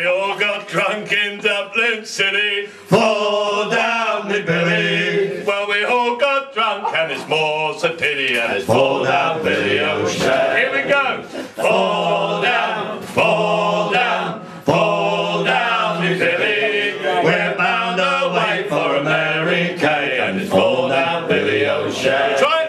we all got drunk in Dublin City. Fall down me Billy. Well, we all got drunk, and it's more's a pity, and it's Fall down Billy O'Shea. Here we go. Fall down, fall down, fall down me Billy. We're bound away for America and it's fall down Billy O'Shea. Try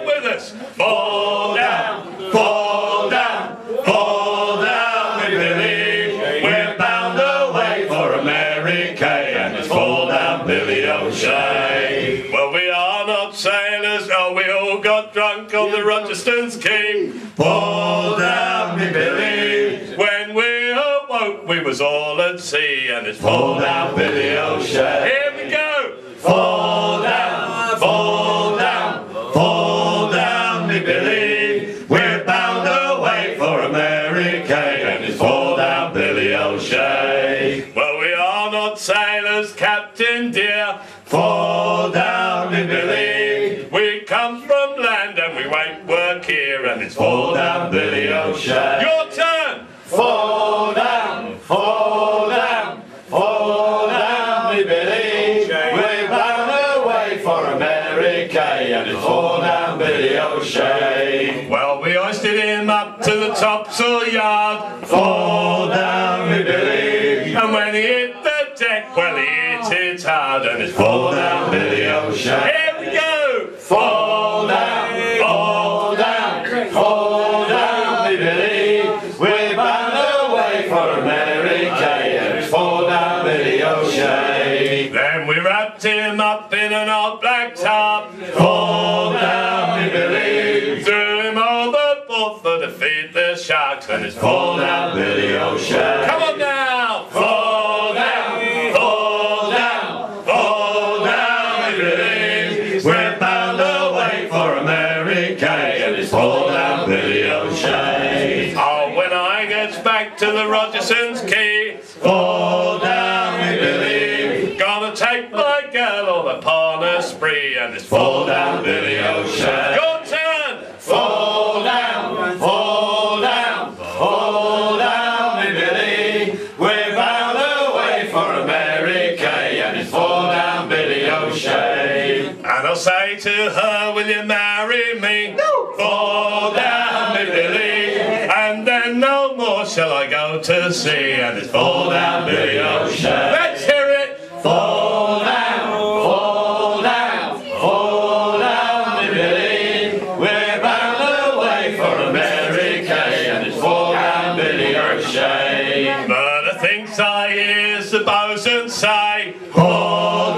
O'Shea. Well, we are not sailors. Oh, we all got drunk on the Rogerson's Quay. Fall down me Billy. When we awoke, we was all at sea, and it's Fall down Billy O'Shea. Here we go. Fall down, fall down, fall down, me Billy. We're bound away for America, and it's fall down, Billy oh, O'Shea. Well, we are not sailors, Captain dear. Fall down, me Billy. We come from land and we won't work here, and it's Fall down, Billy O'Shea. Your turn. Fall down, fall down, fall down, me Billy. We're bound away for America, and it's fall down, Billy O'Shea. Well, we hoisted him up to the topsail yard, Fall down, me Billy. and when he hit the deck, well, he hit it hard, and it's Fall down, Billy O'Shea. Here we go. Fall down, fall down, fall down, Billy. We're bound away for America, and it's fall down, Billy O'Shea. Then we wrapped him up in an old black tarp, Fall down, Billy. threw him overboard for to feed the sharks, and it's Fall down, Billy O'Shea. Come on now. We're bound away for America, and it's fall down, Billy O'Shea. Oh, when I gets back to the Rogerson's Quay, Fall down, me Billy. gonna take my girl on a parlour spree, and it's Fall down, Billy O'Shea. I'll say to her, will you marry me? Fall down, me Billy. And then no more shall I go to sea, and it's Fall down, Billy O'Shea. Let's hear it. Fall down, fall down, fall down, me Billy. We're bound away for America, and it's fall down, Billy O'Shea. But the things I hear the bosun say, Fall